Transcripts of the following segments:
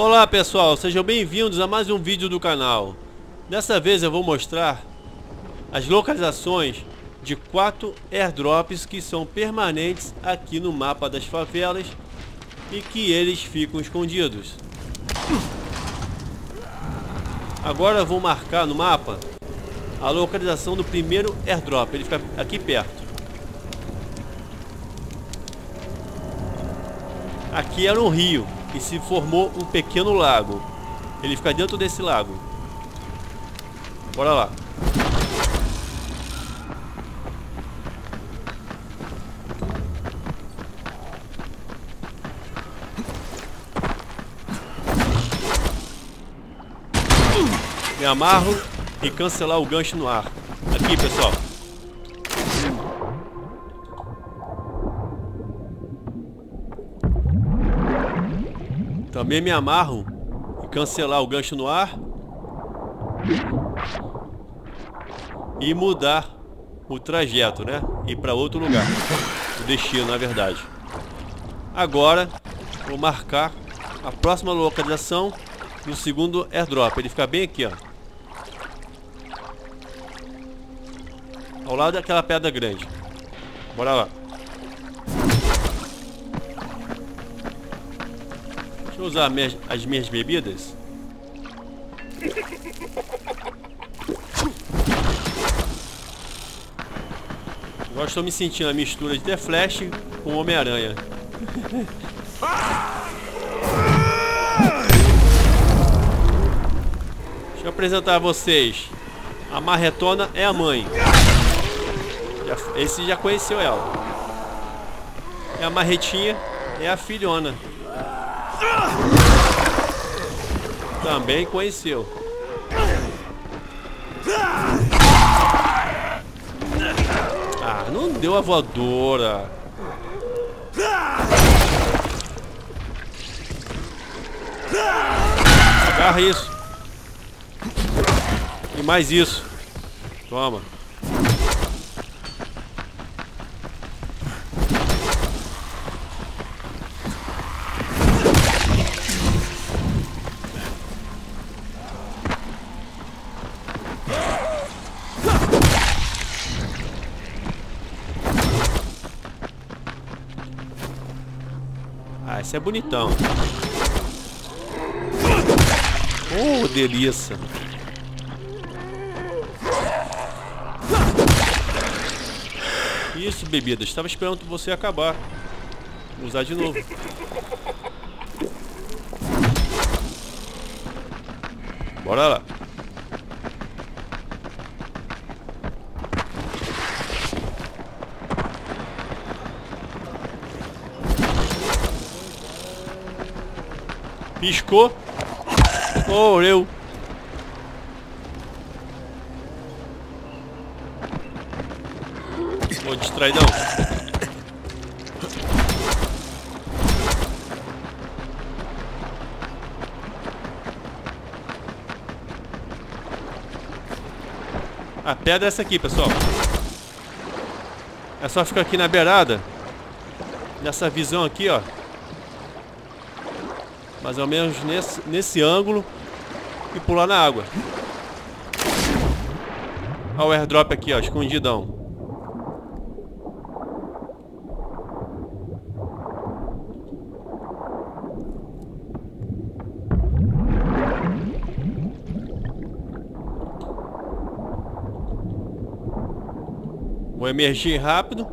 Olá pessoal, sejam bem-vindos a mais um vídeo do canal. Dessa vez eu vou mostrar as localizações de quatro airdrops que são permanentes aqui no mapa das favelas e que eles ficam escondidos. Agora vou marcar no mapa a localização do primeiro airdrop, ele fica aqui perto. Aqui era um rio e se formou um pequeno lago. Ele fica dentro desse lago. Bora lá. Me amarro e cancelar o gancho no ar. Aqui, pessoal. Também me amarro e cancelar o gancho no ar. E mudar o trajeto, né? Ir para outro lugar. O destino, na verdade. Agora, vou marcar a próxima localização do segundo airdrop. Ele fica bem aqui, ó. Ao lado daquela pedra grande. Bora lá. Deixa eu usar minhas, as minhas bebidas. Agora estou me sentindo a mistura de The Flash com Homem-Aranha. Deixa eu apresentar a vocês. A marretona é a mãe. Esse já conheceu ela. E a marretinha é a filhona. Também conheceu. Ah, não deu a voadora. Agarra isso. E mais isso. Toma. Ah, esse é bonitão. Oh, delícia. Isso, bebida. Estava esperando você acabar. Vou usar de novo. Bora lá. Piscou. Morreu. Ô, distraidão. A pedra é essa aqui, pessoal. É só ficar aqui na beirada. Nessa visão aqui, ó. Mais ou menos nesse, nesse ângulo. E pular na água. Olha o airdrop aqui, ó. Escondidão. Vou emergir rápido.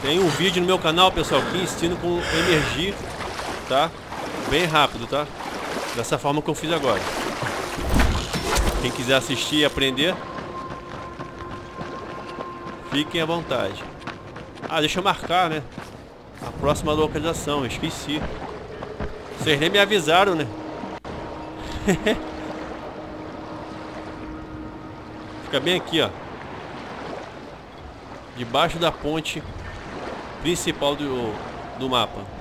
Tem um vídeo no meu canal, pessoal, que ensino como emergir, tá? Bem rápido, tá? Dessa forma que eu fiz agora. Quem quiser assistir e aprender, fiquem à vontade. Ah, deixa eu marcar, né? A próxima localização, eu esqueci. Vocês nem me avisaram, né? Fica bem aqui, ó debaixo da ponte principal do, do mapa.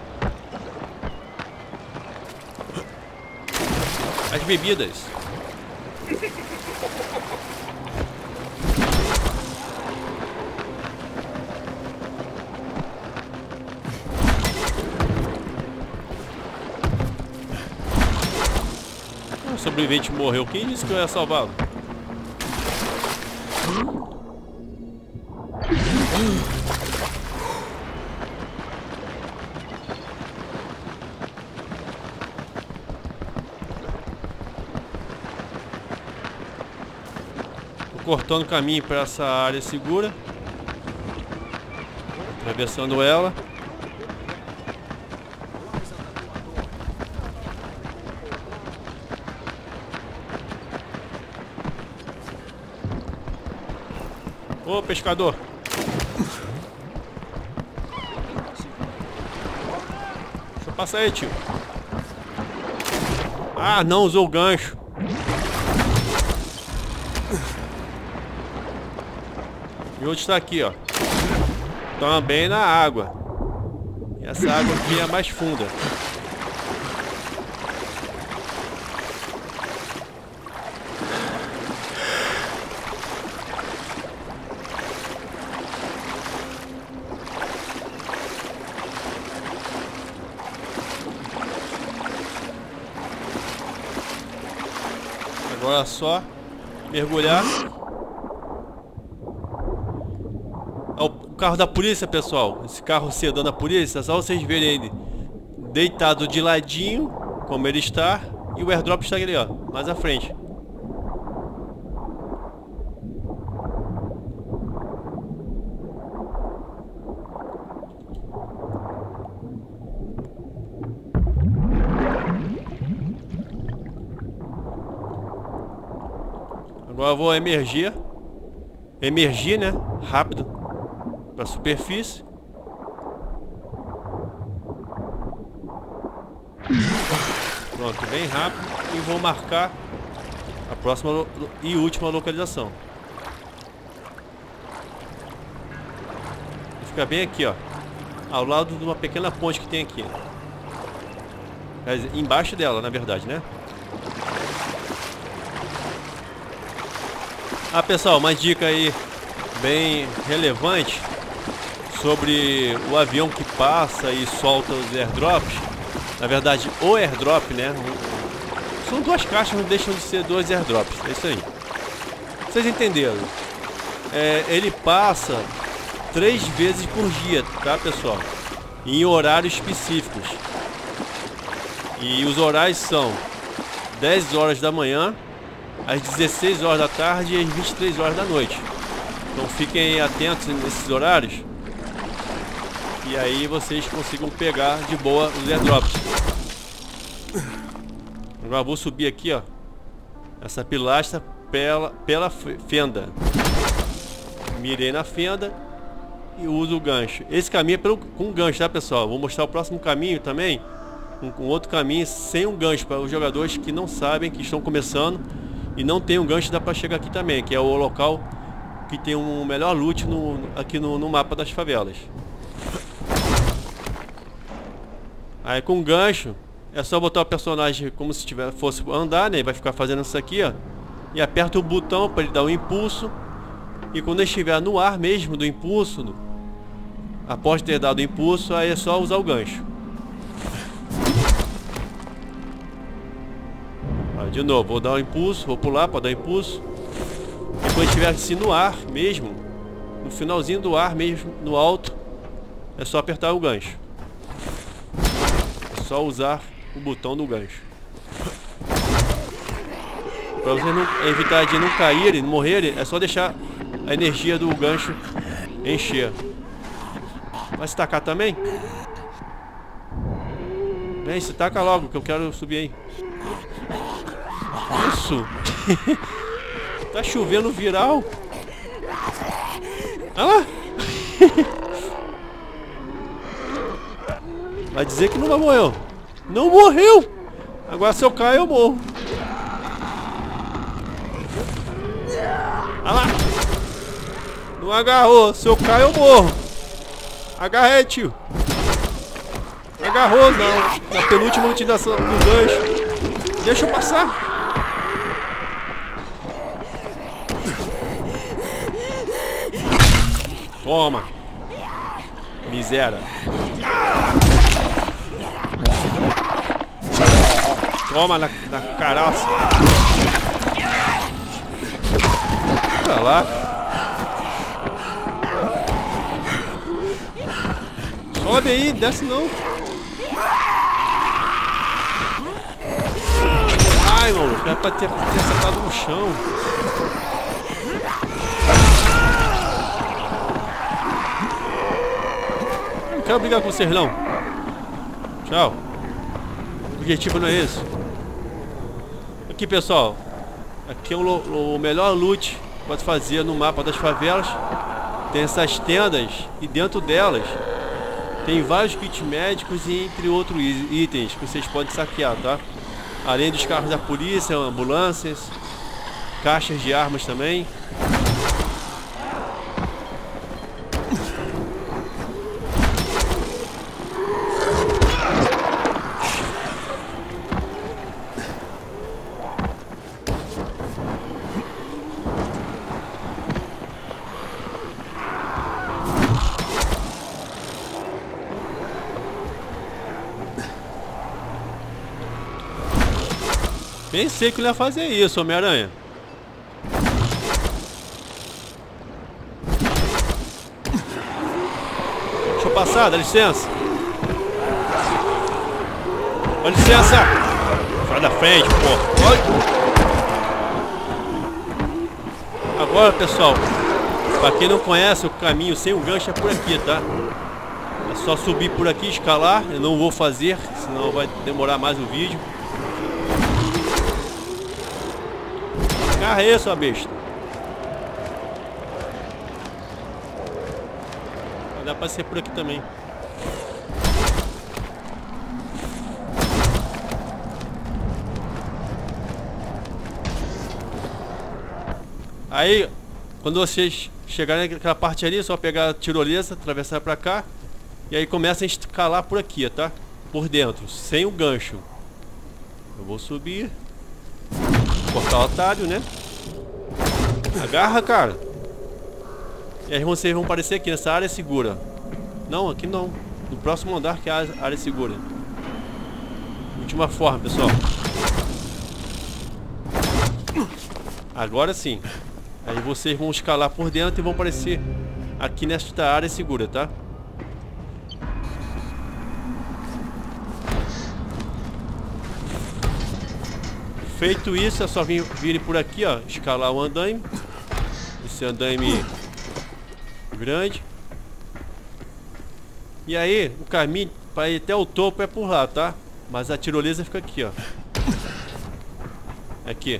bebidas. O sobrevivente morreu. Quem disse que eu ia salvá-lo? Cortando caminho para essa área segura. Atravessando ela. Ô pescador. Deixa eu passar aí, tio. Ah, não usou o gancho. E está aqui, ó. Também na água. E essa água aqui é mais funda. Agora é só mergulhar. É o carro da polícia, pessoal. Esse carro sedã da polícia, é só vocês verem ele deitado de ladinho, como ele está, e o airdrop está ali, ó, mais à frente. Agora vou emergir. Emergir, né? Rápido. Pra superfície. Pronto, bem rápido. E vou marcar a próxima e última localização. Fica bem aqui, ó. Ao lado de uma pequena ponte que tem aqui. Embaixo dela, na verdade, né? Ah, pessoal, uma dica aí bem relevante sobre o avião que passa e solta os airdrops. Na verdade, o airdrop, né? São duas caixas, não deixam de ser dois airdrops. É isso aí. Vocês entenderam? É, ele passa três vezes por dia, tá, pessoal? Em horários específicos. E os horários são 10 horas da manhã às 16 horas da tarde e às 23 horas da noite. Então fiquem atentos nesses horários. E aí vocês consigam pegar de boa os airdrops. Agora vou subir aqui, ó. Essa pilastra pela, pela fenda. Mirei na fenda e uso o gancho. Esse caminho é pelo, com gancho, tá pessoal? Vou mostrar o próximo caminho também. Um, um outro caminho sem um gancho para os jogadores que não sabem, que estão começando e não tem um gancho, dá pra chegar aqui também, que é o local que tem um melhor loot no, aqui no, no mapa das favelas. Aí com gancho, é só botar o personagem como se tiver, fosse andar, né? Ele vai ficar fazendo isso aqui, ó. E aperta o botão para ele dar um impulso. E quando ele estiver no ar mesmo do impulso, após ter dado o impulso, aí é só usar o gancho. de novo, vou dar um impulso, vou pular para dar impulso. E quando estiver assim no ar mesmo, no finalzinho do ar mesmo, no alto, é só apertar o gancho. Só usar o botão do gancho. Para você não, evitar de não caírem, morrerem, é só deixar a energia do gancho encher. Vai se tacar também? Vem, se taca logo que eu quero subir aí. Isso! tá chovendo viral. Olha lá! Vai dizer que não morreu. Não morreu! Agora se eu cair eu morro. Olha lá! Não agarrou. Se eu cair eu morro. Agarrei, tio. Agarrou, não. Na penúltima utilização do gancho. Deixa eu passar. Toma. Miséria. Toma na, na caraça. Pra lá. Sobe aí, desce não. Ai, mano, era pra ter, ter acertado no chão. Não quero brigar com vocês não. Tchau. O objetivo não é esse. Aqui pessoal. Aqui é o, o melhor loot que pode fazer no mapa das favelas. Tem essas tendas e dentro delas tem vários kits médicos e entre outros itens que vocês podem saquear, tá? Além dos carros da polícia, ambulâncias, caixas de armas também. Pensei que ele ia fazer isso, Homem-Aranha. Deixa eu passar, dá licença. Dá licença. Sai da frente, pô. Agora, pessoal, pra quem não conhece, o caminho sem o gancho é por aqui, tá? É só subir por aqui, escalar. Eu não vou fazer, senão vai demorar mais o vídeo. Agarra aí, sua besta. Dá pra ser por aqui também. Aí, quando vocês chegarem naquela parte ali, é só pegar a tirolesa, atravessar pra cá. E aí começa a escalar por aqui, tá? Por dentro, sem o gancho. Eu vou subir cortar o né? Agarra, cara. E aí vocês vão aparecer aqui nessa área segura. Não, aqui não. No próximo andar que é a área segura. Última forma, pessoal. Agora sim. Aí vocês vão escalar por dentro e vão aparecer aqui nesta área segura, tá? Feito isso, é só vir, vir por aqui, ó, escalar o andaime. Esse andaime grande. E aí, o caminho para ir até o topo é por lá, tá? Mas a tirolesa fica aqui, ó. Aqui.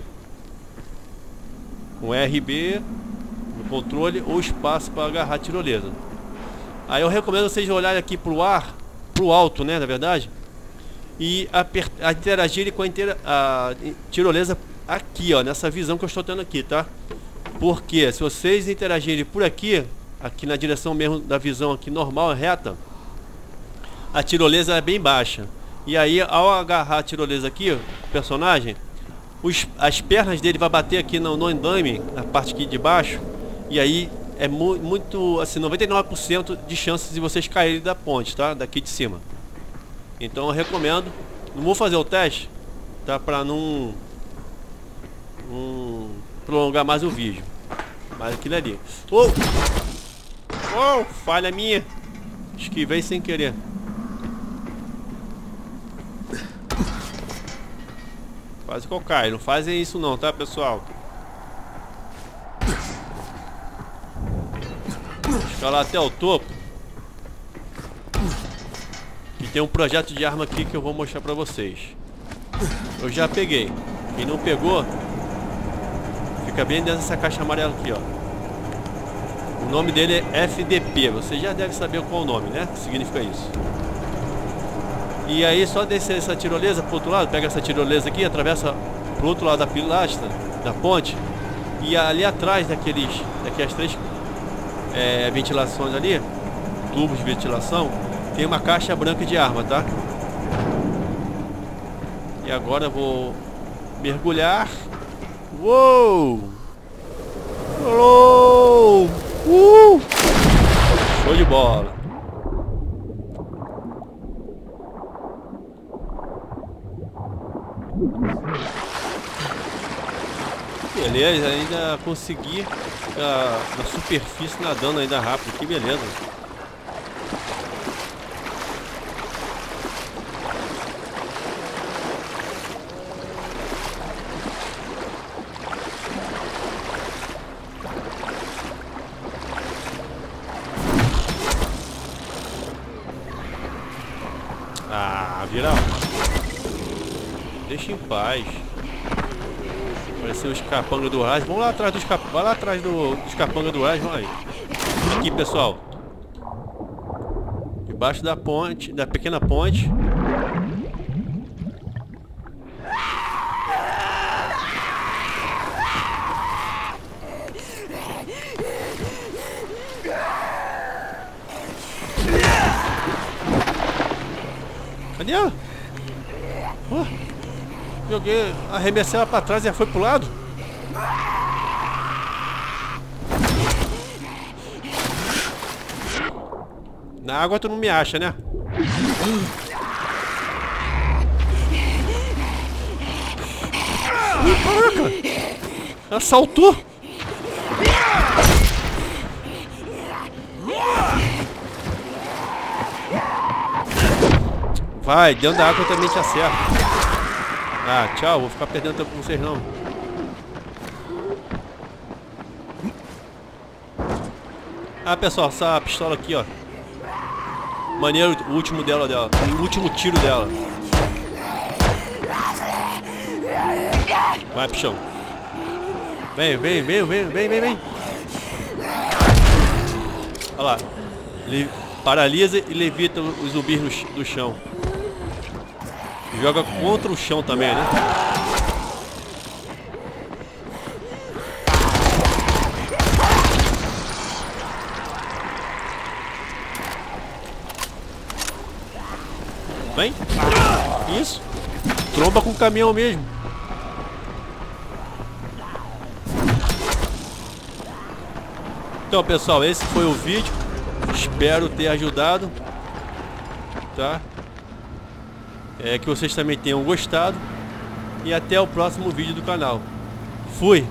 Com RB no controle ou espaço para agarrar a tirolesa. Aí eu recomendo vocês olharem aqui pro ar, pro alto, né, na verdade e a, a com a, a tirolesa aqui, ó, nessa visão que eu estou tendo aqui, tá? Porque se vocês interagirem por aqui, aqui na direção mesmo da visão aqui normal, reta, a tirolesa é bem baixa. E aí, ao agarrar a tirolesa aqui, o personagem, os, as pernas dele vai bater aqui no, no andame, na parte aqui de baixo, e aí é mu muito, assim, 99% de chances de vocês caírem da ponte, tá? Daqui de cima. Então eu recomendo. Não vou fazer o teste, tá? Pra não, não prolongar mais o vídeo. Mas aquilo ali. Oh! Oh! Falha minha! Esquivei sem querer. Quase que eu caio. Não fazem isso não, tá pessoal? Escalar até o topo. Tem um projeto de arma aqui que eu vou mostrar pra vocês. Eu já peguei. Quem não pegou, fica bem dentro dessa caixa amarela aqui, ó. O nome dele é FDP. Você já deve saber qual o nome, né? Significa isso. E aí só descer essa tirolesa pro outro lado, pega essa tirolesa aqui, atravessa pro outro lado da pilastra, da ponte. E ali atrás daqueles, daquelas três é, ventilações ali, tubos de ventilação, tem uma caixa branca de arma, tá? E agora vou mergulhar. Uou! Uou! Uh! Show de bola! Beleza, ainda consegui uh, na superfície nadando ainda rápido, que beleza. Vira. Deixa em paz. Pareceu os capanga do Raj. Vamos lá atrás dos cap... Vai lá atrás do... dos capanga do vamos aí. Aqui, pessoal. Debaixo da ponte, da pequena ponte. Ela? Oh, joguei, arremessei ela pra trás e ela foi pro lado. Na água tu não me acha, né? Caraca! Ela saltou! Vai, dentro da água eu também te acerto. Ah, tchau, vou ficar perdendo tempo com vocês não. Ah, pessoal, essa pistola aqui, ó. Maneiro o último dela, dela. O último tiro dela. Vai, pichão. Vem, vem, vem, vem, vem, vem, vem. Olha lá. Ele paralisa e levita os zumbis no, do chão. Joga contra o chão também, né? Vem. Isso. Tromba com o caminhão mesmo. Então, pessoal, esse foi o vídeo. Espero ter ajudado. Tá? É, que vocês também tenham gostado. E até o próximo vídeo do canal. Fui!